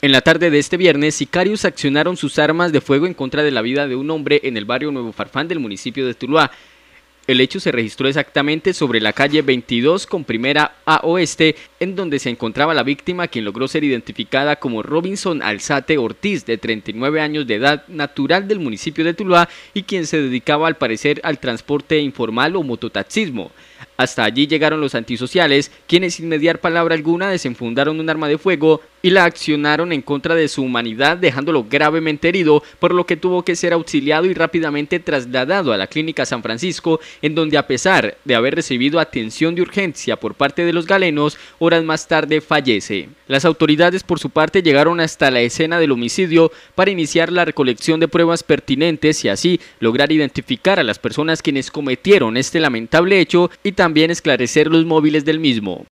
En la tarde de este viernes, sicarios accionaron sus armas de fuego en contra de la vida de un hombre en el barrio Nuevo Farfán del municipio de Tuluá. El hecho se registró exactamente sobre la calle 22 con primera a oeste, en donde se encontraba la víctima, quien logró ser identificada como Robinson Alzate Ortiz, de 39 años de edad, natural del municipio de Tuluá y quien se dedicaba al parecer al transporte informal o mototaxismo. Hasta allí llegaron los antisociales, quienes sin mediar palabra alguna desenfundaron un arma de fuego y la accionaron en contra de su humanidad dejándolo gravemente herido, por lo que tuvo que ser auxiliado y rápidamente trasladado a la clínica San Francisco, en donde a pesar de haber recibido atención de urgencia por parte de los galenos, horas más tarde fallece. Las autoridades por su parte llegaron hasta la escena del homicidio para iniciar la recolección de pruebas pertinentes y así lograr identificar a las personas quienes cometieron este lamentable hecho también esclarecer los móviles del mismo.